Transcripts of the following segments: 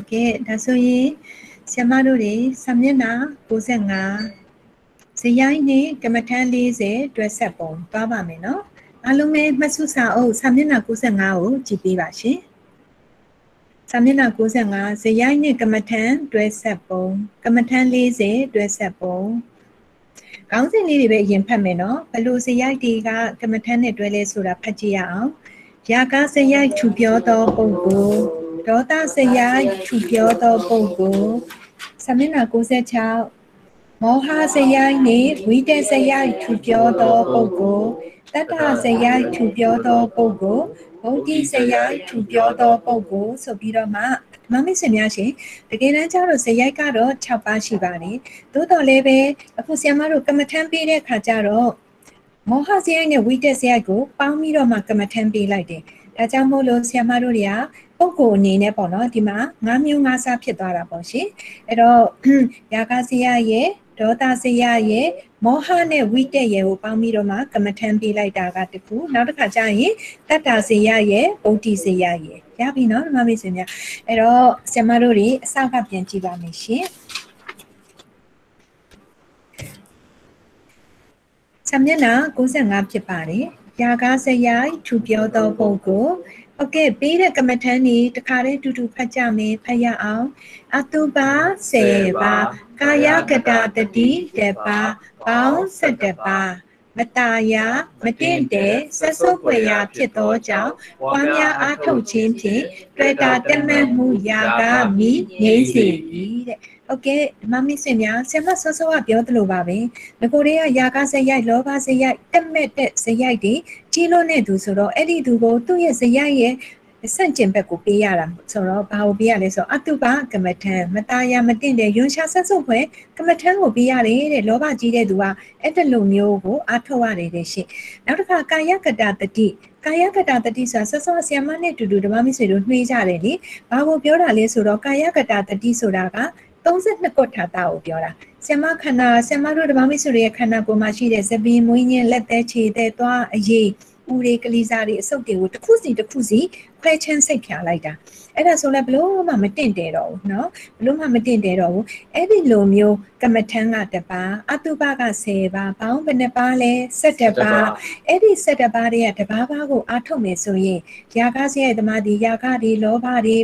ဟုတ်ကဲ့ဒါဆိုရင်ဆရာမတို့တွေစာမျက်နှာ65ဇယိုင်းနဲ့ကမ္မထမ်း40တွဲဆက်ပုံသွားပါမယ်နော်အားလုံးပဲမှတ်စုစာအုပ်စာမျက်နှာ65ကိုကြည့်ပေးပါရှင်စာမျက်နှာ65ဇယိုင်းနဲ့ကမ္မထမ်းတွဲဆက်ပုံကမ္မထမ်း40တွဲဆက်ပုံခေါင်းစဉ်လေးတွေပဲအရင်ဖတ်မယ်နော်ဘလို့ဇယိုက်တွေကကမ္မထမ်းနဲ့တွဲလဲဆိုတာဖတ်ကြည့်ရအောင်ရာဂဇယိုက်ထူပြောသောပုဂ္ဂိုလ် ဒေါသဇယိုက်ထူပြောသောပုဂ္ဂိုလ်စာမျက်နှာ96မောဟဇယိုက်နှင့်ဝိတ္တဇယိုက်ထူပြောသောပုဂ္ဂိုလ်တတ္တဇယိုက်ထူပြောသောပုဂ္ဂိုလ်ဘုဒ္ဓဇယိုက်ထူပြောသောပုဂ္ဂိုလ်ဆိုပြီးတော့မှမမိတ်ဆွေများရှင်တကယ်တမ်းကျတော့ဇယိုက်ကတော့6ပါးရှိပါတယ်သို့တော်လည်းပဲအခုဆရာမတို့ကမ္မထမ်းပေးတဲ့ခါကျတော့မောဟဇယိုက်နဲ့ဝိတ္တဇယိုက်ကိုပေါင်းပြီးတော့မှကမ္မထမ်းပေးလိုက်တယ်ဒါကြောင့်မို့လို့ဆရာမတို့တွေက ပုံကိုအနေနဲ့ပေါ့နော်ဒီမှာ၅မျိုး၅စားဖြစ်သွားတာပေါ့ရှင်အဲ့တော့ယာကဇယရဲ့ဒေါသဇယရဲ့မောဟနဲ့ဝိတက်ရဲ့ကိုပေါင်းပြီးတော့မှကမ္မထမ်းပေးလိုက်တာကတခုနောက်တစ်ခါကျရင်တတ္တာဇယရဲ့ဗုဒ္ဓဇယရဲ့ရပြီနော်ဓမ္မမိတ်ဆွေများအဲ့တော့ဆရာမတို့တွေအစကပြန်ကြည့်ပါမယ်ရှင်ဆမျက်နှာ65ဖြစ်ပါတယ်။ယာကားစရိုက်ထူပြောသောပုံကို ဟုတ်ကဲ့ပေးတဲ့ကမ္မထန်นี่တခါတည်းတူတူဖတ်ကြမယ်ဖတ်ရအောင်အတုပါ10ပါကာယကတာတတိ7ပါပေါင်း17ပါ မတာယာမတင့်တဲ့ဆက်စုပ်ွယ်ရာဖြစ်သောကြောင့်ပွားများအားထုတ်ခြင်းဖြင့်တွေ့တာတက်မှတ်မှုရာကမိငိမ့်စေ၏တဲ့ဟုတ်ကဲ့မမစ်စင်များဆင်မဆောဆောကပြောသလိုပါပဲငကိုတွေကယာကစရိုက်လောဘစရိုက်တက်မဲ့တဲ့စရိုက်တွေကြီးလို့နေသူဆိုတော့အဲ့ဒီသူကိုသူ့ရဲ့စရိုက်ရဲ့ ဆန့်ကျင်ဘက်ကိုပေးရတာဆိုတော့ဘာကိုပေးရလဲဆိုတော့အတုပကမ္မထံမตายမတင့်တဲ့ယွန်းရှာဆက်စုပ်ဖွယ်ကမ္မထံကိုပေးရတယ်တဲ့လောဘကြီးတဲ့သူကအဲ့တလိုမျိုးကိုအားထုတ်ရတယ်တဲ့ရှင်နောက်တစ်ခါကာယကတတတိကာယကတတတိဆိုတာဆက်စောဆီယမနဲ့တူတူဓမ္မမိတ်ဆွေတို့နှွေးကြတယ်လေဘာကိုပြောတာလဲဆိုတော့ကာယကတတတိဆိုတာက32ခုထာတာကိုပြောတာဆ iam ခန္ဓာဆ iam တို့ဓမ္မမိတ်ဆွေရဲ့ခန္ဓာကိုယ်မှာရှိတဲ့သပင်မွေးညင်းလက်သက်ခြေသက်သွားအရေး ဦးတွေကလေးစားတွေအစုပ်တွေကိုတစ်ခုစီတစ်ခုစီခွဲချမ်းစိတ်ဖြာလိုက်တာအဲ့ဒါဆိုလည်းဘလို့မှမတင့်တယ်တော့ဘူးเนาะဘလို့မှမတင့်တယ်တော့ဘူးအဲ့ဒီလိုမျိုးကမ္မထမ်းကတပါအတုပက10ပါပေါင်းဘယ်နှပါလဲ17ပါအဲ့ဒီ17ပါတွေကတပါးပါးကိုအားထုတ်မယ်ဆိုရင်ယာကစရဲ့တမဒီယာကတွေလောဘတွေ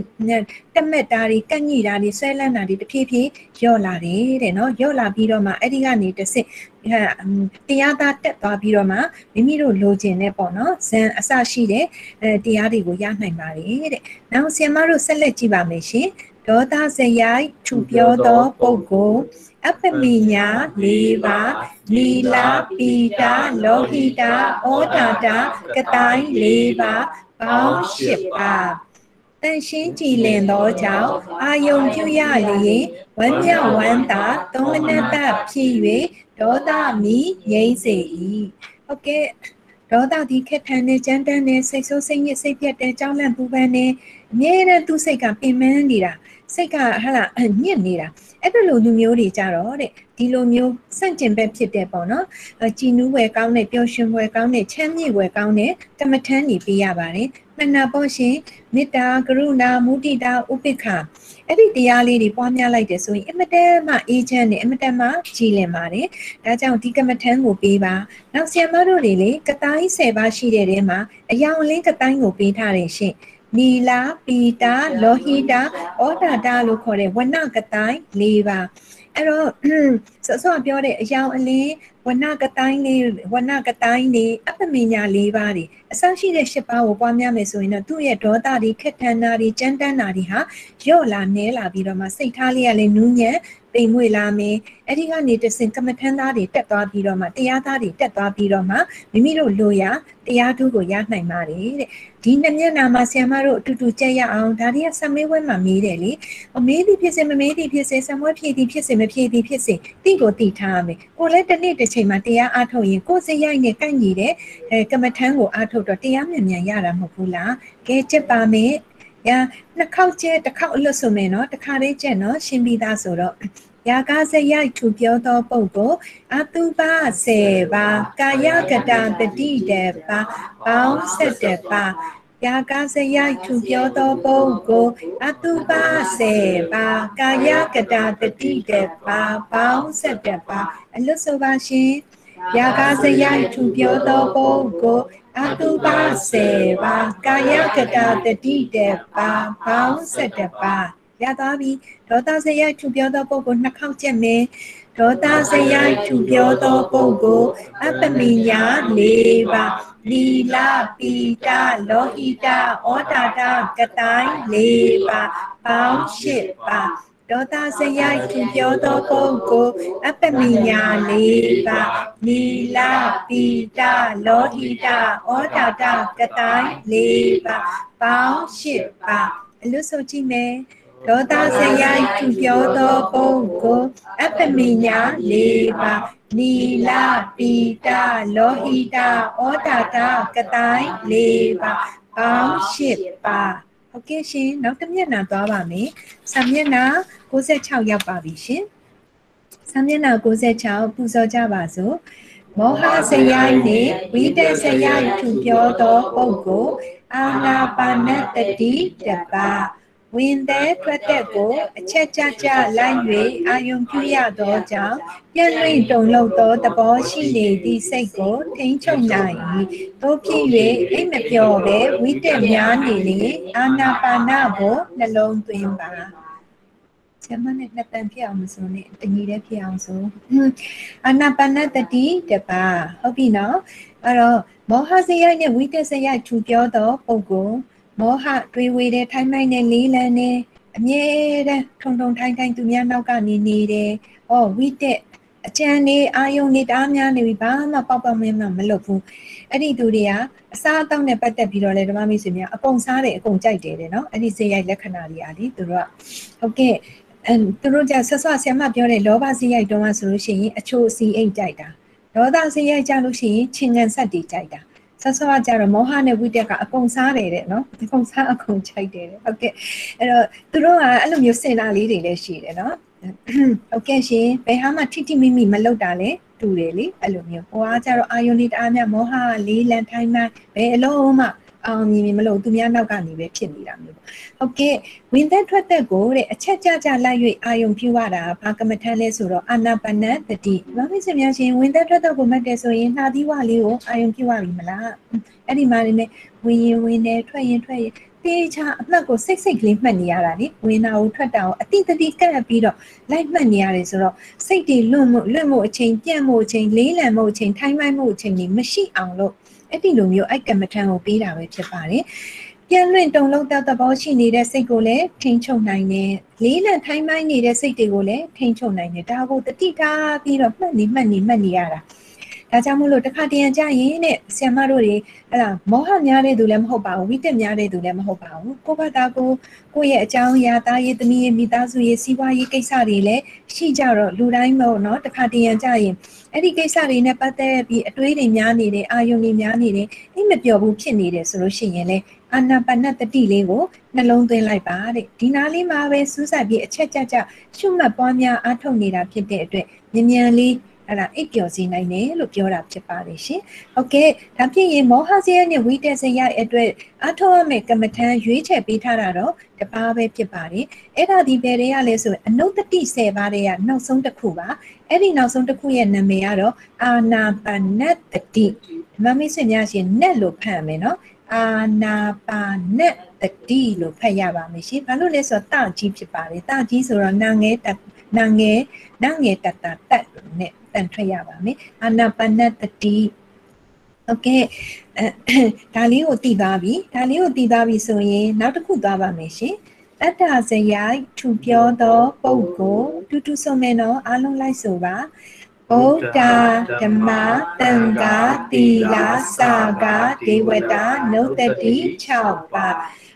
တမက်တာတွေကန့်ညိတာတွေဆွဲလန်းတာတွေတဖြည်းဖြည်းယော့လာတယ်တဲ့เนาะယော့လာပြီးတော့မှအဲ့ဒီကနေတစ်စစ် တရားသားတက်သွားပြီးတော့မှမိမိတို့လိုချင်တဲ့ပေါ့နော်ဇန်အစရှိတဲ့အဲတရားတွေကိုရနိုင်ပါတယ်တဲ့။နောက်ဆရာမတို့ဆက်လက်ကြည့်ပါမယ်ရှင်။ဒေါသဇယိုက်ထူပြောသောပုဂ္ဂိုလ်အပမိညာ၄ပါးလီလာပီတာလောဟိတာဩတာတာကတိုင်း၄ပါးပေါင်း၈ပါးတန်ရှင်းကြည်လင်သောကြောင့်အာယုံပြုရလျင်ဝမ်းမြောက်ဝမ်းသာသုံးမနတဖြစ်၍ ဒေါသမီငြိမ့်စေ၏ဟုတ်ကဲ့ဒေါသဒီခက်ထန်နေကြမ်းတမ်းနေစိတ်ဆိုးစိတ်ညစ်စိတ်ပြတ်တဲ့ကြောင်းလန့်ပူပန်နေအမြဲတမ်းသူ့စိတ်ကပင်ပန်းနေတာ စိတ်ကဟာလာညစ်နေတာအဲ့လိုလူမျိုးတွေကြတော့တဲ့ဒီလိုမျိုးစန့်ကျင်ဘက်ဖြစ်တဲ့ပေါ့နော်ကြည်နူးဝယ်ကောင်းတဲ့ပျော်ရွှင်ဝယ်ကောင်းတဲ့ချမ်းမြေ့ဝယ်ကောင်းတဲ့ကမ္မထမ်းနေပေးရပါတယ်မှန်တာပေါ့ရှင်မေတ္တာကရုဏာမုဒိတာဥပိ္ပခအဲ့ဒီတရားလေးတွေပွားများလိုက်တယ်ဆိုရင်အမတန်မှအေးချမ်းတယ်အမတန်မှကြည်လင်ပါတယ်ဒါကြောင့်ဒီကမ္မထမ်းကိုပေးပါနောက်ဆီယမတို့တွေလေကတိုင်း10ပါးရှိတဲ့ထဲမှာအယောင်လင်းကတိုင်းကိုပေးထားတယ်ရှင် နီလာပီတာလောဟိတာဩတာတာလို့ခေါ်တဲ့ဝနကတိုင်း၄ပါးအဲ့တော့ဆောဆောပြောတဲ့အယောင်အလင်းဝနကတိုင်းလေးဝနကတိုင်းလေးအပမညာ၄ပါးတွေအစရှိတဲ့၈ပါးကိုပွားများမယ်ဆိုရင်တော့သူ့ရဲ့ဒေါသတွေခက်ထန်တာတွေကြမ်းတမ်းတာတွေဟာယော့လာနဲလာပြီးတော့မှစိတ်ထားလေးကလည်းနူးညံ့ ပိန်မွေလာမယ်အဲ့ဒီကနေတစင်ကမ္မထမ်းသားတွေတက်သွားပြီးတော့မှတရားသားတွေတက်သွားပြီးတော့မှမိမိတို့လိုရာတရားထုကိုရနိုင်ပါတယ်တဲ့ဒီနှစ်မျက်နှာမှာဆရာမတို့အတူတူကြက်ရအောင်ဒါတွေကဆမေးဝဲမှာမေးတယ်လေအမေးသည်ဖြစ်စေမမေးသည်ဖြစ်စေဆမွဲဖြည့်သည်ဖြစ်စေမဖြည့်သည်ဖြစ်စေတိကိုတိထားရမယ်ကိုလည်းတစ်နေ့တစ်ချိန်မှာတရားအားထုတ်ရင်ကိုယ်စိတ်ရိုက်နဲ့ကိုက်ညီတဲ့အဲကမ္မထမ်းကိုအားထုတ်တော့တရားမြန်မြန်ရတာမဟုတ်ဘူးလားကဲချက်ပါမယ် ညာနှစ်ခေါက်ကျဲတစ်ခေါက်အလွတ်ဆိုမယ်နော်တစ်ခါလေးကျက်နော်ရှင်းပြီးသားဆိုတော့ယာကစရိုက်ထူပြောသောပုဂ္ဂိုလ်အတုပစေပါကာယကတတတိတေပါပေါင်းဆက်တပါယာကစရိုက်ထူပြောသောပုဂ္ဂိုလ်အတုပါစေပါကာယကတာတတိတပါပေါင်းဆက်တပါအလွတ်ဆိုပါရှင်ယာကစရိုက်ထူပြောသောပုဂ္ဂိုလ် အတုပါစေပါကာယကတာတတိတပါပေါင်းဆက်တပါရသွားပြီဒေါသစရိုက်ထူပြောသောပုဂ္ဂိုလ်နှစ်ခေါက်ကျက်မယ်ဒေါသစရိုက်ထူပြောသောပုဂ္ဂိုလ်အပမိညာ၄ပါးလီလာပိတာလောဟိတဩတာတာကတိုင်း၄ပါးပေါင်း၈ပါး ဒေါသစရိုက်ထူပြောသောပုဂ္ဂိုလ်အပမိညာ၄ပါးလီလာပိတာလောဟိတဩတာတာကတိုင်း၄ပါးပေါင်း၈ပါးအလို့ဆိုကြည့်မယ်ဒေါသစရိုက်သူပြောသောပုဂ္ဂိုလ်အပမိညာ၄ပါးနီလာပိတာလောဟိတာဩတာတာကတိုင်း၄ပါးပေါင်း၈ပါး ဟုတ်ကဲ့ရှင်နောက်တစ်မျက်နှာသွားပါမယ်ဆံမျက်နှာ66ရောက်ပါပြီရှင်ဆံမျက်နှာ66ပူဇော်ကြပါစို့မောဟစရိုက်နှင့်ဝိတစရိုက်သူပြောသောပုဂ္ဂိုလ်အာနာပါနတတိတပါး ဝင်တဲ့ထွက်တဲ့ကိုအချက်ကြကြလိုက်၍အာယုံပြုရသောကြောင့်ပြည့်လွင့်တုံလို့သောသဘောရှိနေသည့်စိတ်ကိုထိန်းချုပ်နိုင်၏တို့ဖြစ်၍အိမ်မပျော်ပဲဝိတက်များနေလေအာနာပါနကိုနှလုံးသွင်းပါကျမနဲ့နှစ်တန်ဖြစ်အောင်မဆိုနဲ့တညီတဲ့ဖြစ်အောင်ဆိုအာနာပါနတတိတပါဟုတ်ပြီနော်အဲ့တော့မောဟစရိုက်နဲ့ဝိတက်စရိုက်ထူပြောသောပုဂ္ဂိုလ် မောဟတွေးဝေတဲ့ထိုင်းမိုင်းနဲ့လေးလံနေအမြဲတမ်းထုံထုံထိုင်းထိုင်းသူများနောက်ကနေနေတယ်။အော်ဝိတက်အကျန်နေအာယုန်နေတအားများနေပြီဘာမှပေါက်ပေါက်မင်းမမလုပ်ဘူး။အဲ့ဒီသူတွေကအစားအသောက်နဲ့ပတ်သက်ပြီးတော့လေဓမ္မမိတ်ဆွေများအကုန်စားတယ်အကုန်ကြိုက်တယ်တဲ့နော်။အဲ့ဒီစေရိုက်လက္ခဏာတွေအားလေသူတို့ကဟုတ်ကဲ့အဲသူတို့ကြဆက်ဆွဆရာမပြောတဲ့လောဘစေရိုက်တုံးကဆိုလို့ရှိရင်အချိုးစီအိတ်ကြိုက်တာ။ဒေါသစေရိုက်ကြလို့ရှိရင်ချင်းငံဆက်တွေကြိုက်တာ။ ဆော့ဆော့ကကြတော့မောဟနဲ့ဝိတက်ကအကုန်စားတယ်တဲ့နော်အကုန်စားအကုန်ချိုက်တယ်တဲ့ဟုတ်ကဲ့အဲ့တော့သူတို့ကအဲ့လိုမျိုးစင်တာလေးတွေလည်းရှိတယ်နော်ဟုတ်ကဲ့ရှင်ဘယ်ဟာမှထိထိမိမိမလုပ်တာလဲတူတယ်လေအဲ့လိုမျိုးဟိုအားကြတော့အာယုန်လေးတအားများမောဟလေးလန်ထိုင်းမှဘယ်အလုံးမှ အောင်မြင်မလို့သူများနောက်ကနေပဲဖြစ်နေတာမျိုးဟုတ်ကဲ့ဝင်သက်ထွက်သက်ကိုတဲ့အချက်ကြကြလိုက်၍အာယုံပြုရတာဘာကမ္မထမ်းလဲဆိုတော့အာနာပါနတတိဘာဖြစ်စများရှင်ဝင်သက်ထွက်သက်ကိုမှတ်တယ်ဆိုရင်နှာသီးဝလေးကိုအာယုံပြုရပြီမလားအဲ့ဒီမှာနေဝင်ရင်ဝင်တယ်ထွက်ရင်ထွက်ရင်တေးချအမှတ်ကိုစိတ်စိတ်ကလေးမှတ်နေရတာလေဝင်တာကိုထွက်တာကိုအတိတတိကပ်ပြီးတော့လိုက်မှတ်နေရတယ်ဆိုတော့စိတ်တွေလွတ်မှုလွတ်မှုအချိန်ပြန့်မှုအချိန်လေးလံမှုအချိန်ထိုင်းမိုင်းမှုအချိန်တွေမရှိအောင်လို့ အဲ့ဒီလိုမျိုးအိုက်ကမ္မထံကိုပေးတာပဲဖြစ်ပါတယ်ပြန်လွင့်တုံလုံးတဲ့သဘောရှိနေတဲ့စိတ်ကိုလည်းထိန်းချုပ်နိုင်တယ်လေးလံထိုင်းမိုင်းနေတဲ့စိတ်တွေကိုလည်းထိန်းချုပ်နိုင်တယ်ဒါကိုတတိထားပြီးတော့မှတ်နေမှတ်နေမှတ်နေရတာ ဒါကြောင့်မို့လို့တစ်ခါတည်းရကြရင်တဲ့ဆရာမတို့တွေအဲ့ဒါမောဟများတဲ့သူလည်းမဟုတ်ပါဘူးဝိတက်များတဲ့သူလည်းမဟုတ်ပါဘူးကိုယ့်ဘာသာကိုကိုယ့်ရဲ့အကြောင်းအရာသားရေးသမီးရေးမိသားစုရေးစီးပွားရေးကိစ္စတွေလည်းရှိကြတော့လူတိုင်းမို့နော်တစ်ခါတည်းရကြရင်အဲ့ဒီကိစ္စတွေနဲ့ပတ်သက်ပြီးအတွေးတွေများနေတယ်အာယုန်တွေများနေတယ်အိမ်မပျော်ဘူးဖြစ်နေတယ်ဆိုလို့ရှိရင်လည်းအာနာပါနတတိလေးကိုနှလုံးသွင်းလိုက်ပါတဲ့ဒီနားလေးမှာပဲစူးစိုက်ပြီးအချက်ကြကြရှုမှတ်ပွားများအားထုတ်နေတာဖြစ်တဲ့အတွက်မြန်မြန်လေး အဲ့ဒါအိပ်ပျော်စေနိုင်တယ်လို့ပြောတာဖြစ်ပါတယ်ရှင်။ဟုတ်ကဲ့ဒါဖြစ်ရင်မောဟဇယနဲ့ဝိတက်ဇယအတွက်အထောက်အမဲ့ကမ္မထံရွေးချယ်ပေးထားတာတော့တပါးပဲဖြစ်ပါတယ်။အဲ့ဒါဒီဘယ်တွေကလဲဆိုရင်အနုတ္တိ10ပါးတွေကနောက်ဆုံးတစ်ခုပါ။အဲ့ဒီနောက်ဆုံးတစ်ခုရဲ့နာမည်ကတော့အာနာပါနတတိ။မမိတ်ဆွေများရှင် net လို့ဖတ်မယ်နော်။အာနာပါနတတိလို့ဖတ်ရပါမယ်ရှင်။ဘာလို့လဲဆိုတော့တကြီးဖြစ်ပါတယ်။တကြီးဆိုတော့နာငယ်တနာငယ်နာငယ်တတတက်နဲ့ တန်ထွက်ရပါမယ်အာနာပါနတတိဟုတ်ကဲ့ဒါလေးကိုတည်သားပြီဒါလေးကိုတည်သားပြီဆိုရင်နောက်တစ်ခုသွားပါမယ်ရှင်တတ္တဇယိုက်ထူပြောသောပုဂ္ဂိုလ်တူတူဆိုမယ်နော်အားလုံးလိုက်ဆိုပါဗုဒ္ဓဓမ္မသံဃာသီလစာကဒေဝတာနုတ္တိ6ပါ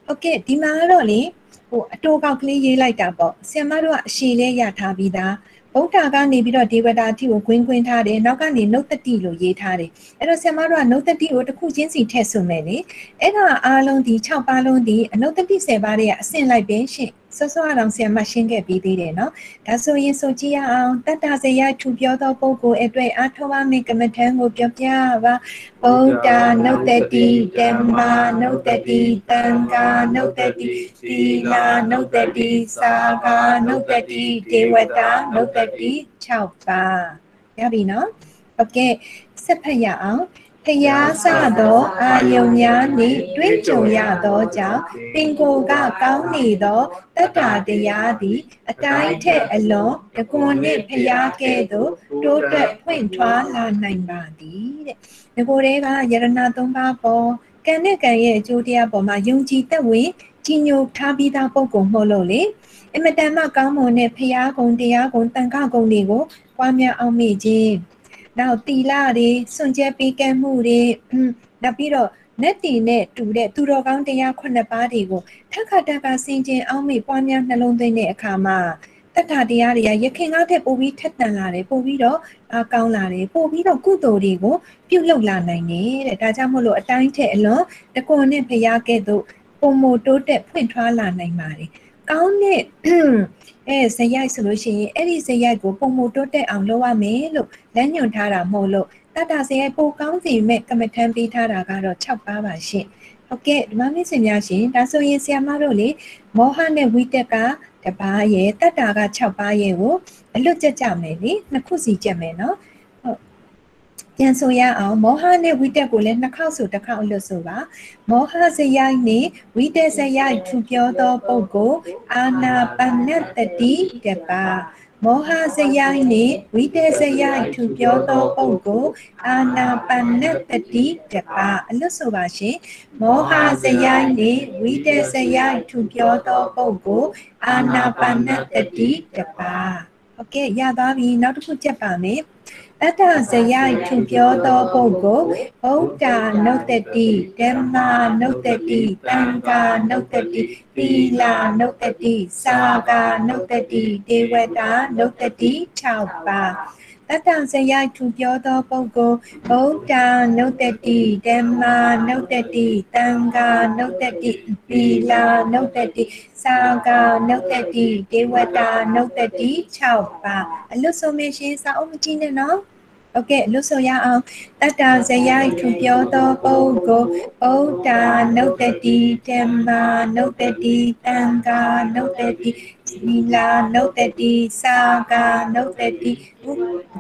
ဟုတ်ကဲ့ဒီမှာတော့လေဟိုအတိုးကောက်ကလေးရေးလိုက်တာပေါ့ဆရာမတို့ကအရှည်လေးရထားပြီးသား ဗုဒ္ဓကနေပြီးတော့ဒေဝတာတိကိုဂွင်းဂွင်းထားတယ်နောက်ကနေနုတတိလို့ရေးထားတယ်အဲ့တော့ဆရာမတို့ကနုတတိကိုတစ်ခုချင်းစီထည့်ဆိုမယ်လေအဲ့ဒါအားလုံးဒီ6ပါးလုံးဒီအနုတတိ10ပါးတွေကအဆင့်လိုက်ပဲရှင့် စောစောအောင်ဆရာမရှင်းခဲ့ပြီးသေးတယ်နော်ဒါဆိုရင်ဆိုကြည့်ရအောင်တတ္တဇယထူပြောသောပုဂ္ဂိုလ်အတွက်အာထောဝမေကမ္မထံကိုပြောပြပါဗုဒ္ဓနုတ္တတိဓမ္မာနုတ္တတိတံဃာနုတ္တတိသီလာနုတ္တတိသာဂာနုတ္တတိဒေဝတာနုတ္တတိ6ပါရပြီနော်โอเคဆက်ဖတ်ရအောင် ဖျားစသောအာယုံများနှင့်တွေ့ကြုံရသောကြောင့်ပင်ကိုယ်ကကောင်းနေသောတတ္တာတရားသည် အတိုင်းထက်အလွန်တကွန်နှင့်ဖျားကဲ့သို့တိုးတက်ဖွင့်ထွားလာနိုင်ပါသည်တဲ့။ဒီကိုယ်တွေကယရဏသုံးပါးပေါ်ကံနဲ့ကံရဲ့အကျိုးတရားပေါ်မှာယုံကြည်သက်ဝင်ကြီးညိုထားပြီးသားပုံကုံမှုလို့လေအမတန်မှကောင်းမွန်တဲ့ဖျားကုံတရားကုံတန်ခကုံတွေကိုပွားများအောင်မိခြင်း နောက်တီလာတွေစွန့်ကြဲပေးကမ်းမှုတွေနောက်ပြီးတော့နတ်တီနဲ့တူတဲ့သူတော်ကောင်းတရားခုနှစ်ပါးတွေကိုထက်ခါတက်ကစင်ကျင်အောင်မိပွားများနှလုံးသွင်းတဲ့အခါမှာတတ္ထာတရားတွေကရခင်ကားတဲ့ပို့ပြီးထက်တန်လာတယ်ပို့ပြီးတော့အကောင်းလာတယ်ပို့ပြီးတော့ကုသိုလ်တွေကိုပြုလုပ်လာနိုင်တယ်တဲ့ဒါကြောင့်မို့လို့အတိုင်းထက်အလွန်တကွန်နဲ့ဖျားကဲ့သို့ပုံမတိုးတက်ဖွင့်ထွားလာနိုင်ပါတယ် ကောင်းတဲ့အဲဇယိုက်ဆိုလို့ရှိရင်အဲ့ဒီဇယိုက်ကိုပုံမတိုးတက်အောင်လုပ်ရမယ်လို့လမ်းညွှန်ထားတာမဟုတ်လို့တတဇယိုက်ပိုကောင်းစီမဲ့ကမ္မထမ်းပေးထားတာကတော့6ပါးပါရှင့်ဟုတ်ကဲ့ဒီမမင်းစင်များရှင်ဒါဆိုရင်ဆရာမတို့လေမောဟနဲ့ဝိတက်ကတပါးရဲ့တတ္တာက6ပါးရဲ့ကိုအလွတ်ကြကြမယ်လေနှစ်ခုစီကြက်မယ်နော် ပြန်ဆိုရအောင်မောဟနဲ့ဝိတက်ကိုလည်းနှစ်ခေါက်ဆိုတစ်ခေါက်လို့ဆိုပါမောဟဇယိုက်နဲ့ဝိတက်ဇယိုက်ထူပြောသောပုဂ္ဂိုလ်အာနာပနတတိတပါမောဟဇယိုက်နှင့်ဝိတေဇယိုက်ထူပြောသောပုဂ္ဂိုလ်အာနာပနတတိတပါအလွတ်ဆိုပါရှင်မောဟဇယိုက်နှင့်ဝိတေဇယိုက်ထူပြောသောပုဂ္ဂိုလ်အာနာပနတတိတပါโอเคရသွားပြီနောက်တစ်ခုချက်ပါမယ် တတ္တဇယိုက်ထူပြောသောပုဂ္ဂိုလ်ဗုဒ္ဓနုတ္တတိဓမ္မာနုတ္တတိတံဃာနုတ္တတိသီလာနုတ္တတိစာဂာနုတ္တတိဒေဝတာနုတ္တတိ6ပါး တတ္တဇယိုက်ထူပြောသောပုဂ္ဂိုလ်ဗုဒ္ဓနုတ္တတိဓမ္မာနုတ္တတိတံဃာနုတ္တတိသီလာနုတ္တတိစာဂာနုတ္တတိဒေဝတာနုတ္တတိ6ပါးအလွတ်ဆုံးမရှင်စာအုပ်မကြည့်နဲ့နော် โอเคလို့ဆိုရအောင်တတ္တဇယိုက်ထူပြောသောပုဂ္ဂိုလ်ဗုဒ္ဓနုတ္တတိဓမ္မာနုတ္တတိတံဃာနုတ္တတိသီလာနုတ္တတိစာဂာနုတ္တတိ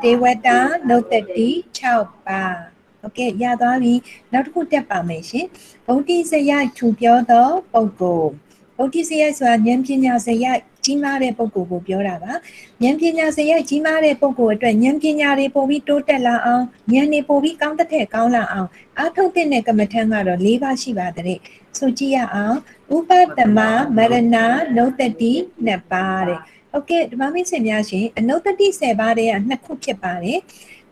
ဒေဝတာနုတ္တတိ6ပါးโอเคရသွားပြီနောက်တစ်ခုတက်ပါမယ်ရှင်ဗုဒ္ဓဇယိုက်ထူပြောသောပုဂ္ဂိုလ်ဗုဒ္ဓဇယိုက်ဆိုတာဉာဏ်ပညာဇယိုက် ကြီးမားတဲ့ပုံကိုကိုပြောတာပါဉာဏ်ပညာစရိုက်ကြီးမားတဲ့ပုံကိုအတွက်ဉာဏ်ပညာတွေပို့ပြီးတိုးတက်လာအောင်ဉာဏ်တွေပို့ပြီးကောင်းတဲ့ထက်ကောင်းလာအောင်အားထုတ်တဲ့ကမ္မထံကတော့၄ပါးရှိပါတဲ့ဆိုကြည့်ရအောင်ဥပတမမရဏနုတ္တိနှစ်ပါးတဲ့ဟုတ်ကဲ့ဓမ္မမိတ်ဆွေများရှင်အနုတ္တိ10ပါးတဲ့ကနှစ်ခုဖြစ်ပါတယ်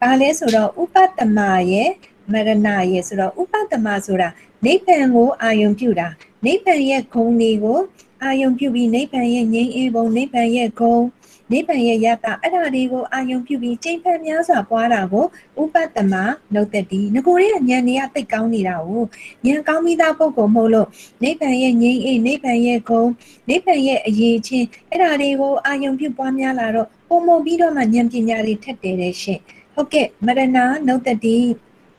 ဘာလဲဆိုတော့ဥပတမရဲ့မရဏရဲ့ဆိုတော့ဥပတမဆိုတာနိဗ္ဗာန်ကိုအာယုံပြုတာနိဗ္ဗာန်ရဲ့ဂုဏ်တွေကို အာယုံပြုပြီးနိဗ္ဗာန်ရဲ့ငြိမ်းအေးပုံနိဗ္ဗာန်ရဲ့ဂုဏ်နိဗ္ဗာန်ရဲ့ယတာအဲ့ဒါတွေကိုအာယုံပြုပြီးချိန်ဖန်များစွာပွားတာကိုဥပတ္တမနှုတ်သက်တီငကိုရဲ့ဉာဏ်တွေကသိကောင်းနေတာကိုဉာဏ်ကောင်းပြီးသားပုဂ္ဂိုလ်မဟုတ်လို့နိဗ္ဗာန်ရဲ့ငြိမ်းအေးနိဗ္ဗာန်ရဲ့ဂုဏ်နိဗ္ဗာန်ရဲ့အရေးချင်းအဲ့ဒါတွေကိုအာယုံပြုပွားများလာတော့ပုံမပြီးတော့မှဉာဏ်ပညာတွေထက်တယ်တဲ့ရှင်ဟုတ်ကဲ့မရဏနှုတ်သက်တီ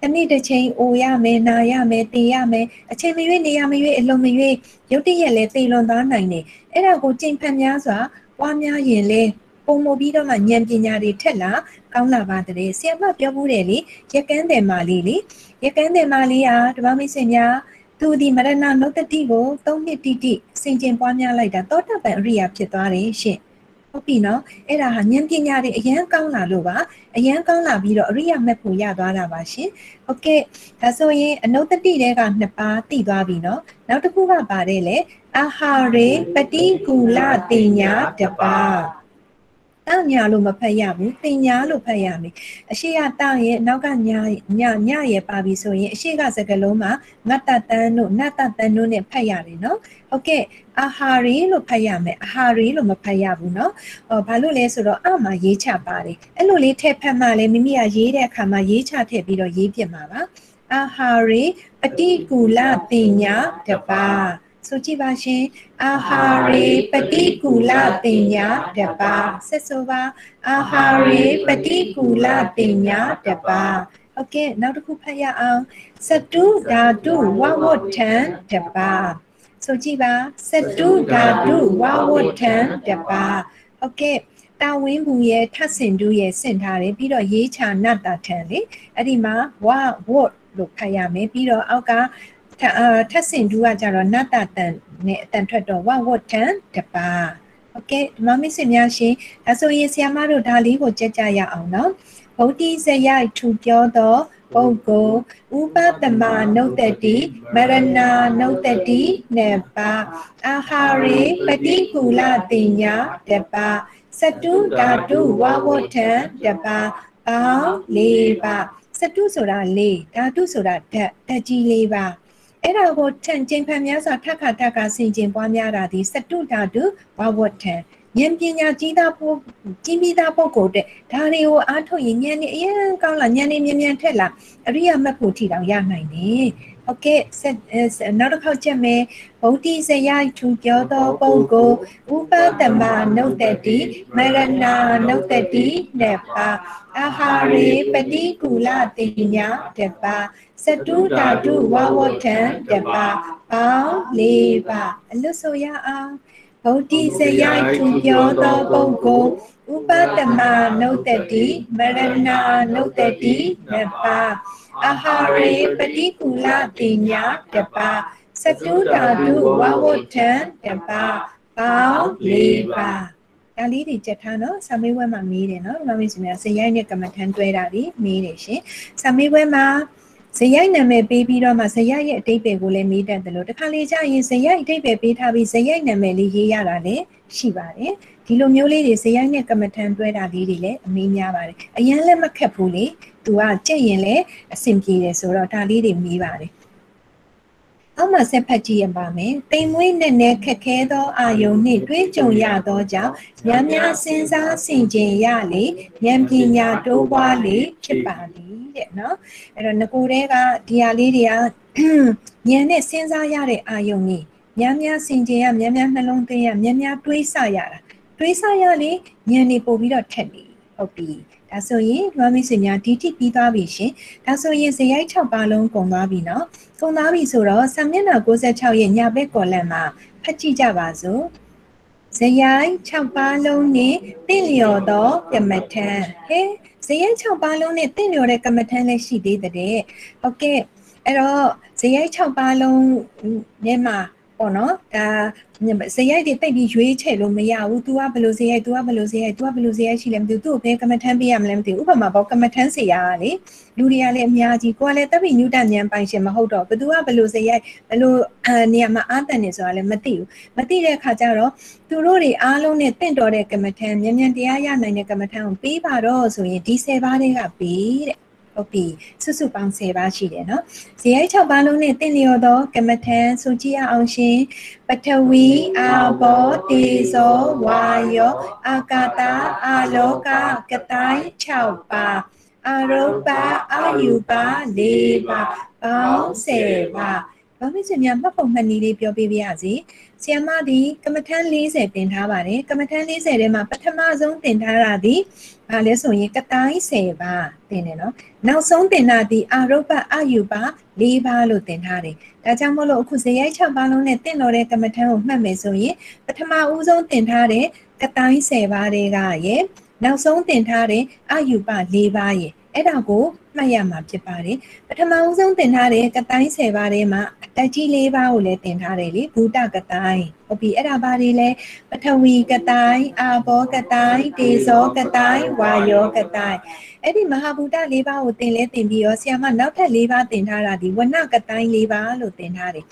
တနေ့တစ်ချိန်အိုရမယ်နာရမယ်တေရမယ်အချိန်မရွေးနေရမရွေးအလုံးမရွေးရုတ်တရက်လဲသေလွန်သွားနိုင်တယ်အဲ့ဒါကိုကြင်ဖန်များစွာပွားများရင်လဲပုံမပြီးတော့မှဉာဏ်ပညာတွေထက်လာကောင်းလာပါတဲ့ဆရာမပြောမှုတယ်လေရကန်းတယ်မာလေးလေရကန်းတယ်မာလေးဟာဓမ္မမိတ်ဆွေများသူဒီမရဏနုတ္တိကို၃နှစ်တိတိစင်ကျင်ပွားများလိုက်တာသောတာပန်အရိယာဖြစ်သွားတယ်ရှင့် ဟုတ်ပြီနော်အဲ့ဒါဟာဉာဏ်ပညာတွေအရန်ကောင်းလာလို့ပါအရန်ကောင်းလာပြီးတော့အရိယာမက်ဖို့ရသွားတာပါရှင်ဟုတ်ကဲ့ဒါဆိုရင်အနုတ္တိတွေကနှစ်ပါးတည်သွားပြီနော်နောက်တစ်ခုကပါတယ်လေအာဟာရေပတိကူလတင်ညာတပါ တညာလို့မဖတ်ရဘူးတင်ညာလို့ဖတ်ရမယ်အရှိကတရဲ့နောက်ကညာညညရဲ့ပါပြီဆိုရင်အရှိကစကလုံးမှာငတ်တတန်းတို့နတ်တတန်းတို့နဲ့ဖတ်ရတယ်နော်ဟုတ်ကဲ့အာဟာရီလို့ဖတ်ရမယ်အာဟာရီလို့မဖတ်ရဘူးเนาะဟောဘာလို့လဲဆိုတော့အမှရေးချပါတယ်အဲ့လိုလေးထည့်ဖတ်မှလည်းမိမိကရေးတဲ့အခါမှာရေးချထည့်ပြီးတော့ရေးပြမှာပါအာဟာရီပတိကူလတင်ညာတပါ ဆိုကြည့်ပါရှင်အာဟာရေပတိကူလတင်ညာတပါဆက်ဆိုပါအာဟာရေပတိကူလတင်ညာတပါโอเคနောက်တစ်ခုဖတ်ရအောင်စတုဓာတုဝဝဋ္ဌံတပါဆိုကြည့်ပါစတုဓာတုဝဝဋ္ဌံတပါโอเคတာဝင်းဘူးရဲ့ထပ်စင်တူရဲ့ဆင့်ထားတယ်ပြီးတော့ရေးချာနတ်တာထံလေအဲ့ဒီမှာဝဝတ်လို့ဖတ်ရမယ်ပြီးတော့အောက်က ထပ်စင်တူကကြတော့နတ်တာတန်နဲ့အတန်ထွက်တော့ဝဝတ်ထံတပါโอเคဒီမမစ်စင်များရှင်ဒါဆိုရင်ဆရာမတို့ဒါလေးကိုကြက်ကြရအောင်နော်ဗုဒ္ဓဇယိထူပြောသောပုဂ္ဂိုလ်ဥပတမနုတ်တတိမရဏနုတ်တတိနေပါအာဟာရေပတိကူလတင်ညာတပါစတုဓာတုဝဝထံတပါပေါင်း၄ပါစတုဆိုတာ၄ဓာတုဆိုတာဓာတ်ဓာတ်ကြီး၄ပါ အဲ့ဒါကိုထန်ကျင်ဖန်များစွာထက်ခါထက်ခါဆင်ကျင်ပွားများတာဒီစတုဓာတုဝဝထံဉာဏ်ပညာကြီးသားဖို့ကြီးပြီးသားပုဂ္ဂိုလ်တဲ့ဒါတွေကိုအားထုတ်ရင်ဉာဏ်နဲ့အရင်ကောင်းလာဉာဏ်နဲ့မြန်မြန်ထက်လာအရိယာမတ်ဖို့ထီတောင်ရနိုင်တယ် โอเคနောက်တစ်ခေါက်ချက်မယ်ဗုဒ္ဓဇယထူပြောသောပုဂ္ဂိုလ်ဥပတမနုတ်တတိမရဏနုတ်တတိနေပါအာဟာရေပတိကူလတိညာတပါစတုဓာတုဝဝထံတပါပေါင်း၄ပါအလွတ်ဆိုရအောင်ဗုဒ္ဓဇယထူပြောသောပုဂ္ဂိုလ်ဥပတမနုတ်တတိမရဏနုတ်တတိနေပါ အာဟာရေပတိကူလတိညာတပါစတုဓာတုဝဝထံတပါပေါင်း၄ပါဒါလေးတွေကြက်ထားနော်ဆာမေးပွဲမှာမေးတယ်နော်မမေးစမြဇယိုက်နဲ့ကမ္မထန်တွဲတာဒီမေးတယ်ရှင်ဆာမေးပွဲမှာဇယိုက်နာမည်ပေးပြီးတော့မှဇယိုက်ရဲ့အတိတ်ပဲကိုလည်းမေးတတ်တယ်လို့တခါလေကြာရင်ဇယိုက်အတိတ်ပဲပေးထားပြီးဇယိုက်နာမည်လေးရေးရတာလည်းရှိပါတယ်ဒီလိုမျိုးလေးတွေဇယိုက်နဲ့ကမ္မထန်တွဲတာလေးတွေလည်းအမေးများပါတယ်အရင်လည်းမခက်ဘူးလေ သူကကြက်ရင်လည်းအဆင်ပြေတယ်ဆိုတော့ဒါလေးတွေမေးပါတယ်အောက်မှာဆက်ဖတ်ကြည့်ရပါမယ်။တိမ်မွေးနဲ့နဲ့ခက်ခဲသောအာယုန်နှင့်တွေးကြုံရသောကြောင့်များများစဉ်းစားဆင်ခြင်ရလေဉာဏ်ပညာတိုးပွားလေဖြစ်ပါလေတဲ့နော်။အဲ့တော့ငကိုတဲကဒီဟာလေးတွေကဉာဏ်နဲ့စဉ်းစားရတဲ့အာယုန်ကြီးများများဆင်ခြင်ရများများနှလုံးသွင်းရများများတွေးဆရတာတွေးဆရလေဉာဏ်နေပို့ပြီးတော့ထက်နေဟုတ်ပြီ။ ဒါဆိုရင်ဒီမမိတ်ဆွေများဒီတိပြီးသွားပြီရှင်ဒါဆိုရင်ဇယိုက်6ပါလုံးကုန်သွားပြီနော်ကုန်သွားပြီဆိုတော့စာမျက်နှာ66ရဲ့ညာဘက်ကော်လမ်မှာဖတ်ကြည့်ကြပါစို့ဇယိုက်6ပါလုံးနဲ့တင့်လျော်သောကမ္မထံဟဲဇယိုက်6ပါလုံးနဲ့တင့်လျော်တဲ့ကမ္မထံလည်းရှိသေးတဲ့ဟုတ်ကဲ့အဲ့တော့ဇယိုက်6ပါလုံးနဲ့မှာ ပေါ့နော်ဒါဇယိုက်တွေတိတ်ပြီးရွေးချယ်လို့မရဘူး तू ကဘယ်လိုဇယိုက် तू ကဘယ်လိုဇယိုက် तू ကဘယ်လိုဇယိုက်ရှိလဲမသိဘူးသူ့ကိုဘယ်ကမ္မထမ်းပေးရမလဲမသိဘူးဥပမာပေါ့ကမ္မထမ်းစေရကလေလူတွေကလည်းအများကြီးကိုကလည်းတပ်ပြီးညူတညံပိုင်ရှင်မဟုတ်တော့ဘသူကဘယ်လိုဇယိုက်ဘယ်လိုနေရာမှာအာတန်နေဆိုတာလည်းမသိဘူးမသိတဲ့အခါကျတော့သူတို့တွေအားလုံးနဲ့တင့်တော်တဲ့ကမ္မထမ်းမြန်မြန်တရားရနိုင်တဲ့ကမ္မထမ်းကိုပေးပါတော့ဆိုရင်ဒီ10ပါးတွေကပေးတဲ့ ဟုတ်ပြီစုစုပေါင်း10ပါးရှိတယ်နော်ဇေယိုက်6ပါးလုံးနဲ့တင့်လျော်သောကမ္မထံဆိုကြည့်အောင်ရှင်ပထဝီအာဘောတေဇောဝါယောအာကာတာအာလောကကတိုင်း6ပါးအာရုပအာယူပါ4ပါးပေါင်း10ပါး ဘာဖြစ်စများမှတ်ပုံမှတ်နည်းလေးပြောပြပါရစေ။ဆီယမဒီကမ္မထမ်း40တင်ထားပါတယ်။ကမ္မထမ်း40ထဲမှာပထမဆုံးတင်ထားတာဒီဘာလဲဆိုရင်ကတိုင်း10ပါတင်တယ်နော်။နောက်ဆုံးတင်တာဒီအာရုပအာယူပါ4ပါလို့တင်ထားတယ်။ဒါကြောင့်မို့လို့အခုဇေယိုက်6ပါလုံးနဲ့တင်လို့တဲ့ကမ္မထမ်းကိုမှတ်မယ်ဆိုရင်ပထမဦးဆုံးတင်ထားတဲ့ကတိုင်း10ပါတွေကရဲ့နောက်ဆုံးတင်ထားတဲ့အာယူပ4ပါရဲ့အဲ့ဒါကို မှတ်ရမှာဖြစ်ပါတယ်ပထမဦးဆုံးတင်ထားတဲ့ကတိုင်း10ပါးထဲမှာတက်ကြီး၄ပါးကိုလည်းတင်ထားတယ်လေဘူတကတိုင်းဟုတ်ပြီအဲ့ဒါပါတွေလဲပထဝီကတိုင်းအာဘောကတိုင်းတေဇောကတိုင်းဝါယောကတိုင်းအဲ့ဒီမဟာဘူတ၄ပါးကိုတင်လဲတင်ပြီးရောဆရာမနောက်ထပ်၄ပါးတင်ထားတာဒီဝဏကတိုင်း၄ပါးလို့တင်ထားတယ်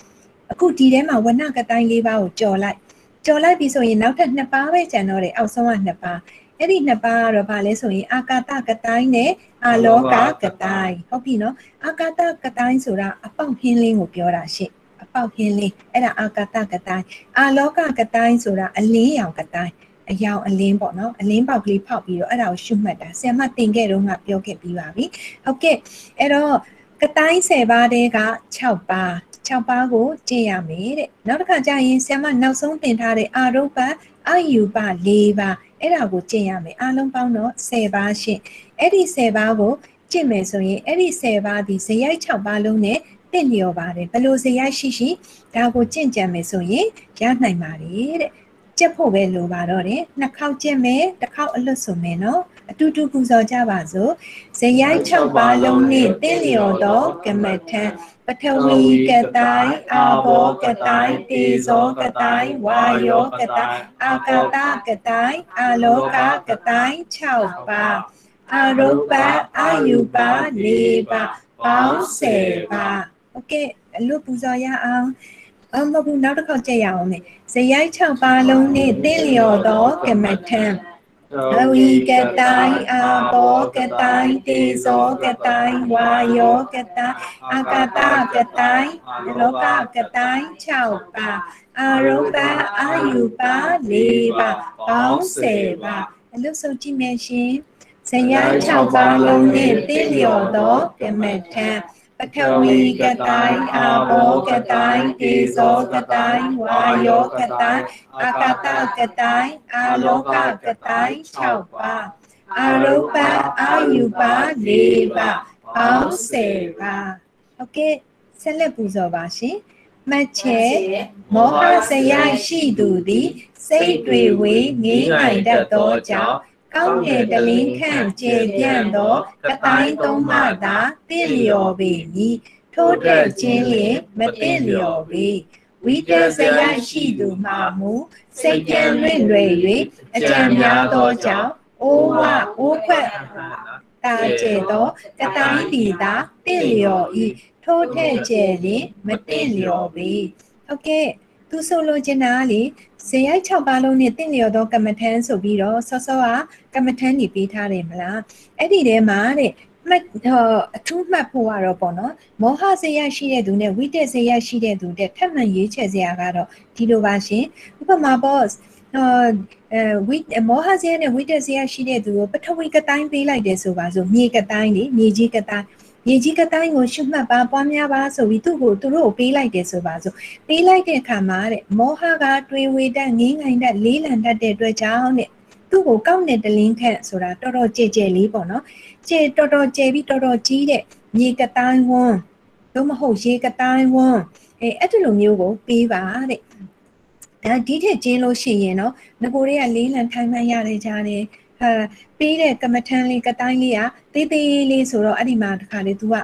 အခုဒီထဲမှာဝဏကတိုင်း၄ပါးကိုကြော်လိုက်ကြော်လိုက်ပြီဆိုရင်နောက်ထပ်2ပါးပဲကျန်တော့တယ်အောက်ဆုံးက2ပါးအဲ့ဒီနှစ်ပါးကတော့ဗာလဲဆိုရင်အာကာတကတိုင်းနဲ့ အာလောကကတိုင်းဟုတ်ပြီနော်အာကာတကတိုင်းဆိုတာအပေါက်ဟင်းလင်းကိုပြောတာရှင့်အပေါက်ဟင်းလင်းအဲ့ဒါအာကာတကတိုင်းအာလောကကတိုင်းဆိုတာအလင်းရောင်ကတိုင်းအယောင်အလင်းပေါ့နော်အလင်းပေါက်ကလေးဖောက်ပြီးတော့အဲ့ဒါကိုရှုမှတ်တာဆရာမတင်ခဲ့တော့ငါပြောခဲ့ပြီးပါပြီဟုတ်ကဲ့အဲ့တော့ကတိုင်း10ပါးတဲက6ပါး6ပါးကိုကျင့်ရမယ်တဲ့နောက်တစ်ခါကျရင်ဆရာမနောက်ဆုံးသင်ထားတဲ့အာရုပအာယူပ၄ပါးအဲ့ဒါကိုကျင့်ရမယ်အလုံးပေါင်းတော့10ပါးရှင့် အဲ့ဒီ10ပါးကိုကျင့်မယ်ဆိုရင်အဲ့ဒီ10ပါးဒီဇယိုက်6ပါးလုံးနဲ့တင့်လျော်ပါတယ်ဘယ်လိုဇယိုက်ရှိရှိဒါကိုကျင့်ကြံမယ်ဆိုရင်ရနိုင်ပါတယ်တဲ့ကျက်ဖို့ပဲလိုပါတော့တယ်နှစ်ခေါက်ကျက်မယ်တစ်ခေါက်အလွတ်ဆိုမယ်နော်အတူတူပူဇော်ကြပါစို့ဇယိုက်6ပါးလုံးနှင့်တင့်လျော်သောကမ္မထံပထဝီကတိုင်းအာဘောကတိုင်းတေဇောကတိုင်းဝါယောကတိုင်းအာကာတကတိုင်းအာလောကကတိုင်း6ပါး arupa ayuba nipa báo seba ok lúc bây giờ ya ông ông mà bung đó đó còn chơi giàu này. Sẽ giải cho ba luôn nè tê liều đó cái mặt thèm Awi cái tai, a bó cái tai, tê gió cái tai, hoa gió cái tai, a ca ta cái tai, lô ca cái tai, chào ba, a ayuba ba, lê ba, ba. Lúc sau chị mẹ xin. အာကာတကတိုင်းလောကကတိုင်း6ပါးအာရုပအာယူပါ4ပါးပေါင်း10ပါးအလို့ဆိုကြည့်မယ်ရှင်ဇယိုက်6ပါးလုံးနှင့်တင့်လျော်သောကမ္မထံပထဝီကတိုင်းအာဘောကတိုင်းတေဇောကတိုင်းဝါယောကတိုင်းအာကာတကတိုင်းအာလောကကတိုင်း6ပါးအာရုပအာယူပါ4ပါးပေါင်း10ပါးโอเคဆက်လက်ပူဇော်ပါရှင်မှတ်ချက်မောဟစရိုက်ရှိသူသည် စိတ်တွေဝေငေးနိုင်တတ်သောကြောင့် ကောင်းငယ်တလင်းခန့်ကျေပြန့်သောကတိုင်းသုံးမှသာတင့်လျော်ပေမည်ထို့ထက်ချင်းလျင်မတင့်လျော်ပေဝိတဇယရှိသူမှမူစိတ်ကြံလွင့်လွယ်၍အကြံများသောကြောင့်အိုးဝအိုးခွက်တာကျဲသောကတိုင်းတီသာတင့်လျော်ဤထို့ထက်ကျဲလျင်မတင့်လျော်ပေဟုတ်ကဲ့ သူဆိုလိုချင်တာလေဇေယိုက်6ပါးလုံးနဲ့တင့်လျော်သောကမ္မထမ်းဆိုပြီးတော့ဆော့ဆော့ကကမ္မထမ်းနေပေးထားတယ်မလားအဲ့ဒီထဲမှာတဲ့မှတ်အထူးမှတ်ဖို့ကတော့ပေါ့နော်မောဟဇေယရှိတဲ့သူနဲ့ဝိတက်ဇေယရှိတဲ့သူတဲ့ထပ်မံရေးချက်စရာကတော့ဒီလိုပါရှင်ဥပမာ boss အဲဝိမောဟဇေယနဲ့ဝိတက်ဇေယရှိတဲ့သူကိုပထဝီကတိုင်းပေးလိုက်တယ်ဆိုပါဆိုမြေကတိုင်းလေမြေကြီးကတိုင်း ရေကြီးကတိုင်းကိုရှုမှတ်ပါပွားများပါဆိုပြီးသူ့ကိုသူတို့ကိုပေးလိုက်တယ်ဆိုပါစို့ပေးလိုက်တဲ့အခါမှာတဲ့မောဟကတွေးဝေတတ်ငင်းငိုင်တတ်လေးလံတတ်တဲ့အတွက်ကြောင့်တဲ့သူ့ကိုကောက်တဲ့တလင်းခန့်ဆိုတာတော်တော်ကြဲကြဲလေးပေါ့နော်ကြဲတော်တော်ကြဲပြီးတော်တော်ကြီးတဲ့မြေကတိုင်းဝန်းသို့မဟုတ်ရေကတိုင်းဝန်းအဲအဲ့ဒီလိုမျိုးကိုပေးပါတဲ့ဒါဒီထက်ကျင်းလို့ရှိရင်တော့ငကိုတွေကလေးလံထိုင်မှန်းရတယ်ကြားတယ် အဲပေးတဲ့ကမ္မထန်လေးကတိုင်းလေးကသေးသေးလေးဆိုတော့အဲ့ဒီမှာတခါလေ तू က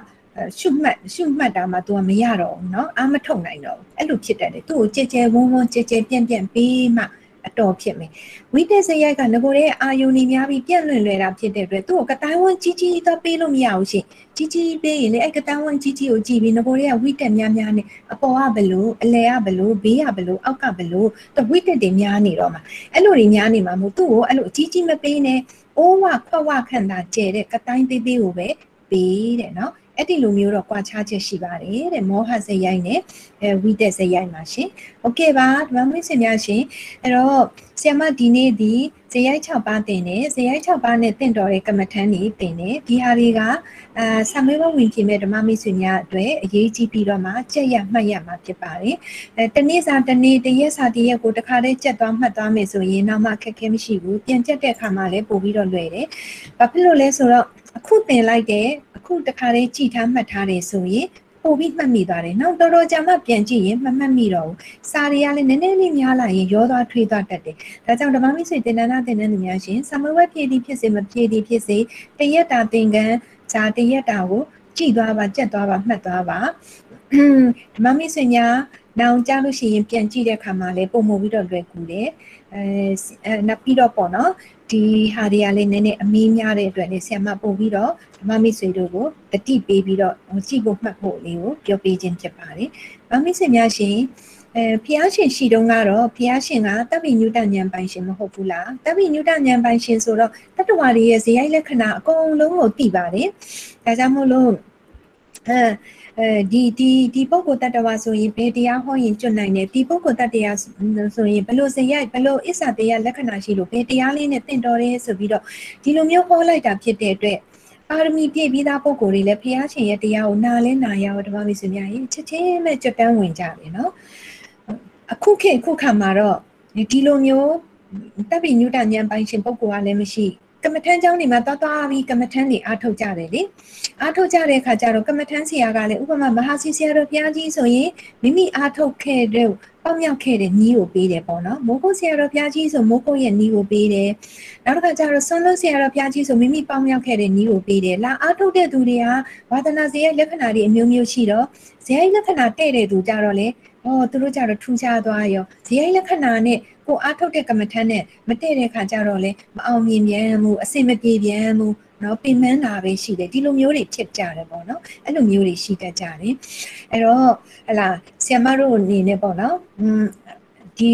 ရှုမှတ်ရှုမှတ်တာမှ तू ကမရတော့ဘူးเนาะအာမထုတ်နိုင်တော့ဘူးအဲ့လိုဖြစ်တတ်တယ်သူ့ကိုကြဲကြဲဝန်းဝန်းကြဲကြဲပြန့်ပြန့်ပေးမှ အတော်ဖြစ်မယ်ဝိတက်စရိုက်ကငကိုတဲ့အာယုန်ကြီးများပြီးပြန့်လွင်လွယ်တာဖြစ်တဲ့အတွက်သူ့ကိုကတိုင်းဝန်းကြီးကြီးတော့ပေးလို့မရဘူးရှင်ကြီးကြီးပေးရင်လေအဲ့ကတိုင်းဝန်းကြီးကြီးကိုကြည့်ပြီးငကိုတဲ့ကဝိတက်များများနဲ့အပေါ်ကဘလို့အလယ်ကဘလို့ဘေးကဘလို့အောက်ကဘလို့သူဝိတက်တွေများနေတော့မှာအဲ့လိုတွေများနေမှာမို့သူ့ကိုအဲ့လိုကြီးကြီးမပေးနဲ့အိုးဝခွက်ဝခန့်တာကျဲတဲ့ကတိုင်းသေးသေးကိုပဲပေးတဲ့နော်အဲ့ဒီလိုမျိုးတော့ကြွားချချက်ရှိပါတယ်တဲ့မောဟဇေယိုင်းနဲ့ အဲဝိတက်ဇေယိုင်းပါရှင်โอเคပါဒီမှာမိတ်ဆွေများရှင်အဲ့တော့ဆီယမဒီနေ့ဒီဇေယိုင်း6ပါးတင်တယ်ဇေယိုင်း6ပါးနဲ့တင့်တော်တဲ့ကမ္မထမ်းတွေတင်တယ်ဒီဟာတွေကအာဆာမေဘဝင်ဖြစ်မဲ့ဓမ္မမိတ်ဆွေများအတွက်အရေးကြီးပြီးတော့မှကြက်ရမှတ်ရမှာဖြစ်ပါတယ်အဲတနေ့စာတနေ့တရက်စာတရက်ကိုတစ်ခါတည်းကြက်သွားမှတ်သွားမယ်ဆိုရင်နောက်မှခက်ခဲမရှိဘူးပြန်ကြက်တဲ့အခါမှာလည်းပို့ပြီးတော့လွယ်တယ်ဘာဖြစ်လို့လဲဆိုတော့အခုသင်လိုက်တဲ့အခုတခါလေးကြည်ထားမှတ်ထားတယ်ဆိုရင် ပို့ပြီးမှတ်မိသွားတယ်။နောက်တော်တော်ကြာမှပြန်ကြည့်ရင်မမှတ်မိတော့ဘူး။စာတွေကလည်းနည်းနည်းလေးများလာရင်ရောသွားထွေးသွားတတ်တယ်။ဒါကြောင့်ဓမ္မမိတ်ဆွေတင်နနာတင်တဲ့သူများရှင်ဆမဝက်ဖြည့်သည်ဖြစ်စေမဖြည့်သည်ဖြစ်စေတရက်တာသင်္ကန်းဇာတရက်တာကိုကြည်သွားပါကြက်သွားပါမှတ်သွားပါ။ဓမ္မမိတ်ဆွေများနောင်ကြလို့ရှိရင်ပြန်ကြည့်တဲ့အခါမှာလည်းပုံမပြီးတော့လွယ်ကူတယ်။အဲနောက်ပြီးတော့ပေါ့နော် ဒီဟာတွေကလည်းနည်းနည်းအမီးများတဲ့အတွက်လည်းဆရာမပို့ပြီးတော့ဓမ္မမိတ်ဆွေတို့ကိုတတိပေးပြီးတော့ကြည့်ဖို့မှတ်ဖို့လေးကိုပြောပေးခြင်းဖြစ်ပါတယ်။ဓမ္မမိတ်ဆွေများရှင်အဲဖျားရှင်ရှိတုန်းကတော့ဖျားရှင်ကတပ်ပိညုတဉာဏ်ပိုင်ရှင်မဟုတ်ဘူးလားတပ်ပိညုတဉာဏ်ပိုင်ရှင်ဆိုတော့တတ္တဝါတွေရဲ့ဇေယိုက်လက္ခဏာအကုန်လုံးကိုသိပါတယ်။ဒါကြောင့်မို့လို့အဲ ဒီဒီဒီပုဂ္ဂိုလ်တ attva ဆိုရင်ဘယ်တရားဟောရင်ကျွတ်နိုင်တယ်ဒီပုဂ္ဂိုလ်တတရားဆိုရင်ဘယ်လိုစရိုက်ဘယ်လိုအစ္ဆတရားလက္ခဏာရှိလို့ဘယ်တရားလေးနဲ့တင့်တော်တယ်ဆိုပြီးတော့ဒီလိုမျိုးဟောလိုက်တာဖြစ်တဲ့အတွက်ပါရမီပြည့်ပြီးသားပုံကိုယ်တွေလည်းဖះရှင်ရဲ့တရားကိုနားလဲနာရအောင်ဓမ္မမိတ်ဆွေများရင်ချက်ချင်းပဲကြွတန်းဝင်ကြတယ်နော်အခုခေတ်အခုခါမှာတော့ဒီလိုမျိုးတပ်ပိညုတဉာဏ်ပိုင်ရှင်ပုံကိုယ်ကလည်းမရှိ ကမ္မထန်းကျောင်းတွေမှာသွားသွားပြီးကမ္မထန်းတွေအားထုတ်ကြတယ်လေအားထုတ်ကြတဲ့အခါကျတော့ကမ္မထန်းဆရာကလည်းဥပမာမဟာဆီဆရာတော်ဘုရားကြီးဆိုရင်မိမိအားထုတ်ခဲ့တဲ့ပေါက်မြောက်ခဲ့တဲ့နီးကိုပေးတယ်ပေါ့နော်မိုးကုတ်ဆရာတော်ဘုရားကြီးဆိုမိုးကုတ်ရဲ့နီးကိုပေးတယ်နောက်တစ်ခါကျတော့ဆွန်လို့ဆရာတော်ဘုရားကြီးဆိုမိမိပေါက်မြောက်ခဲ့တဲ့နီးကိုပေးတယ်လာအားထုတ်တဲ့သူတွေကဝါသနာဇေယျလက္ခဏာတွေအမျိုးမျိုးရှိတော့ဇေယျလက္ခဏာတဲ့တဲ့သူကြတော့လေအော်သူတို့ကြတော့ထူးခြားသွားရောဇေယျလက္ခဏာနဲ့ ကိုအားထုတ်တဲ့ကမ္မထမ်းနဲ့မတည့်တဲ့ခါကျတော့လေမအောင်မြင်ပြန်မှုအဆင်မပြေပြန်မှုနော်ပင်မတာပဲရှိတယ်ဒီလိုမျိုးတွေဖြစ်ကြတယ်ပေါ့နော်အဲ့လိုမျိုးတွေရှိတတ်ကြတယ်အဲ့တော့ဟလာဆီယမတို့အနေနဲ့ပေါ့နော်อืมဒီ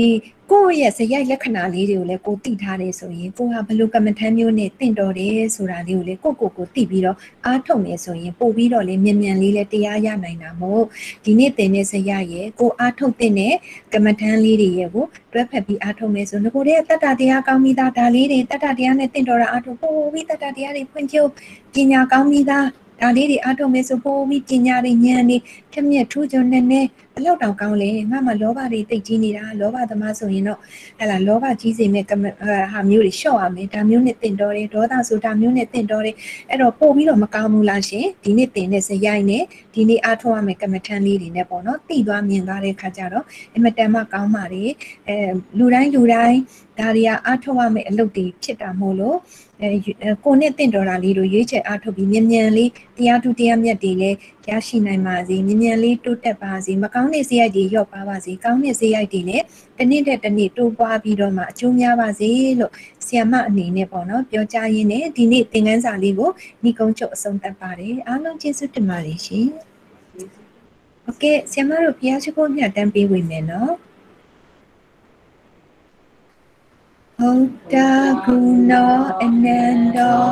ကိုယ့်ရဲ့ဇယိုက်လက္ခဏာလေးတွေကိုလည်းကိုသိထားတယ်ဆိုရင်ကိုဟာဘလို့ကမ္မထမ်းမျိုးနဲ့တင့်တော်တယ်ဆိုတာလေးကိုလေကိုကိုကိုသိပြီးတော့အားထုတ်နေဆိုရင်ပို့ပြီးတော့လေမြန်မြန်လေးလည်းတရားရနိုင်တာမို့ဒီနေ့တင်တဲ့ဇယရဲ့ကိုအားထုတ်တဲ့ကမ္မထမ်းလေးတွေရဲ့ကိုတွဲဖက်ပြီးအားထုတ်နေဆိုငကိုတဲ့တတ္တတရားကောင်းပြီးသားဒါလေးတွေတတ္တတရားနဲ့တင့်တော်တာအားထုတ်ပို့ပြီးတတ္တတရားတွေဖွင့်ချုပ်ပညာကောင်းပြီးသားဒါလေးတွေအားထုတ်မယ်ဆိုပို့ပြီးပညာတွေဉာဏ်တွေထက်မြက်ထူးချွန်နေနေ ဘလောက်တောင်ကောင်းလဲငါမှလောဘတွေတိတ်ကြီးနေတာလောဘသမားဆိုရင်တော့ဟဲ့လားလောဘကြီးစေမဲ့ဟာမျိုးတွေရှော့ရမယ်ဒါမျိုးနဲ့တင်တော်တယ်ဒေါသဆိုဒါမျိုးနဲ့တင်တော်တယ်အဲ့တော့ပို့ပြီးတော့မကောင်းဘူးလားရှင်ဒီနေ့တင်တဲ့ဇယိုင်းနဲ့ဒီနေ့အားထုတ်ရမယ်ကမ္မထန်လေးတွေနဲ့ပေါ့နော်တိသွားမြင်သွားတဲ့ခါကျတော့အမတန်မှကောင်းပါတယ်အဲလူတိုင်းလူတိုင်းဒါတွေကအားထုတ်ရမယ်အလုပ်တွေဖြစ်တာမို့လို့အဲကိုနဲ့တင့်တော်တာလေးတို့ရွေးချယ်အားထုတ်ပြီးမြန်မြန်လေးတရားထုတရားမြတ်တွေလည်းရရှိနိုင်ပါစေမြန်မြန်လေးတိုးတက်ပါစေမကောင်းတဲ့ဇေယိုက်တွေရော့ပါပါစေကောင်းတဲ့ဇေယိုက်တွေလည်းတစ်နေ့တစ်နေ့တိုးပွားပြီးတော့မှအကျိုးများပါစေလို့ဆီယမအနေနဲ့ပေါ့နော်ပြောကြားရင်းနဲ့ဒီနေ့သင်ခန်းစာလေးကိုညီကုန်းချုပ်အဆုံးသတ်ပါတယ်အားလုံးကျေးဇူးတင်ပါတယ်ရှင်โอเคဆီယမတို့ဘုရားရှိခိုးမြတ်တမ်းပေးဝင်မယ်နော်ဟုတ်တာကုနောအနန္တော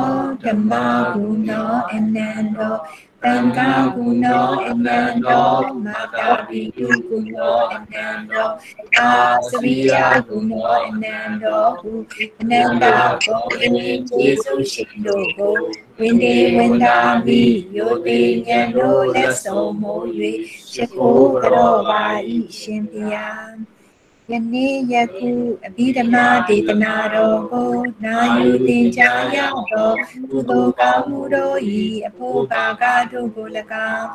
ဓမ္မကုနောအနန္တော တံဃာကုနောအနန္တောမာတာပိတုကုနောအနန္တောအာသဝိယကုနောအနန္တောဟုအနန္တဘောအင်းကျေးဇူးရှင်တို့ကိုဝိနေဝန္တာမိယောတိဉာဏ်တို့လက်ဆုံးမိုး၍ရှိခိုးကြောပါ၏ရှင်ဘုရား ယနေ့ယခုအဘိဓမ္မာဒေသနာတော်ကိုနာယူတင်ကြားရသောကုသိုလ်ကောင်းမှုတို့၏အဖို့ပါကတို့ကို၎င်း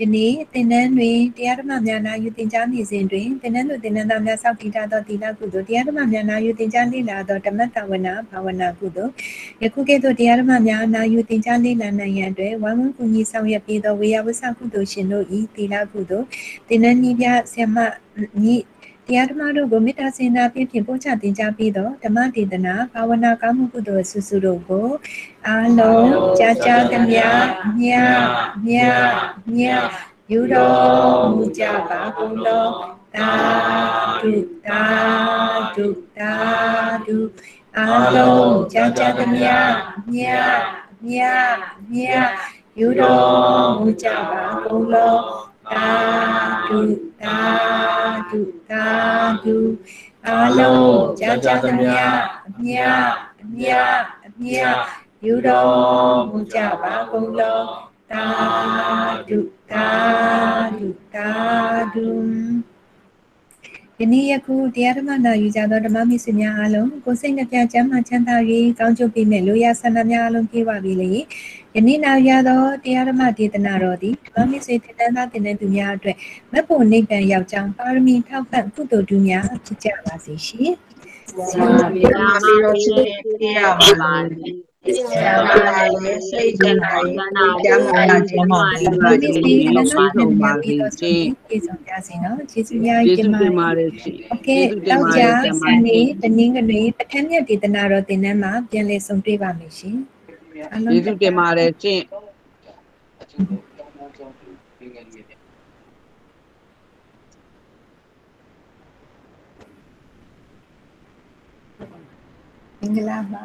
ယနေ့သင်္นานတွင်တရားဓမ္မများနာယူတင်ကြားနေစဉ်တွင်သင်္นานတို့သင်္นานသားများစောင့်တည်သောသီလကုသိုလ်တရားဓမ္မများနာယူတင်ကြားလေ့လာသောဓမ္မတဝနာဘာဝနာကုသိုလ်ယခုကဲ့သို့တရားဓမ္မများနာယူတင်ကြားလေ့လာနိုင်ရန်အတွက်ဝမ်းဝန်းကူညီဆောင်ရွက်ပေးသောဝေယဝဆကုသိုလ်ရှင်တို့၏သီလကုသိုလ်သင်္นานဤပြဆရာမဤ တရားဓမ္မတို့ကိုမေတ္တာစေနာဖြင့်ဖြင့်ပို့ချတင်ကြားပြီးတော့ဓမ္မဒေသနာဘာဝနာကောင်းမှုကုသိုလ်ဆုစုတို့ကိုအားလုံးကြာကြာသမျှမြတ်မြတ်မြတ်ယူတော်မူကြပါကုန်သောသာဓုသာဓုသာဓုအားလုံးကြာကြာသမျှမြတ်မြတ်မြတ်ယူတော်မူကြပါကုန်သောသာဓု သာဓုသာဓုအလုံးကြာကြာသမျှအမြအမြအမြယူတော်မူကြပါကုန်လောသာဓုသာဓုသာဓု ယနေ့ယခုတရားဓမ္မနာယူကြသောဓမ္မမိတ်ဆွေများအားလုံးကိုစိတ်နှပြချမ်းသာချမ်းသာ၍ကောင်းကျိုးပေးမဲ့လူရဆန္ဒများအားလုံးပြေပါပြီလေယနေ့နာရသောတရားဓမ္မဒေသနာတော်သည်ဓမ္မမိတ်ဆွေတင်တန်းသားတင်တဲ့သူများအတွက်မက်ဖို့နိဗ္ဗာန်ရောက်ကြောင်းပါရမီထောက်ပံ့ကုသိုလ်တူများဖြစ်ကြပါစေရှင်။ဆရာမပြေပါစေရှင်။ပြေပါ ပါဆရာမလည်းစိတ်ကြံနိုင်ကျမ်းမာကျမ်းမာဒီမှာဒီလိုဆွေးထုတ်ပါစေရှင်။ကျေးဇူးများစေနော်။ကျေးဇူးများကြီးတင်ပါတယ်ရှင်။ Okay တော့ကြာစနေတနင်္ဂနွေပထမမြတ်ဒေသနာတော်တင်နန်းမှာပြန်လည်ဆုံတွေ့ပါမယ်ရှင်။ကျေးဇူးတင်ပါတယ်ကျင့်မင်္ဂလာပါ